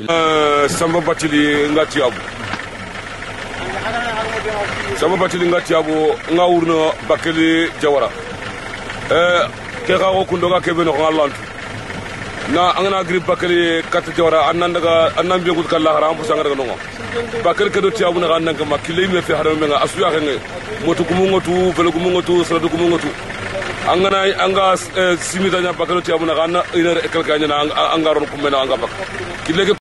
Eh, samba batili ngati abu. Samba batili ngati abu nga wurno bakeli jawara. Eh ke ga ko kebe no ngalantu na angana grip bakeli kat jawara ananda daga annan be gud kala haram pusa ngara no bakeli kedo ti abu na kan ma kile me fi haram me nga asu ya motu kumu ngotu velo kumu ngotu kumu ngotu. Angana anga eh, simita nya bakelo ti abu na ina kanya na anga ron kumena anga bak.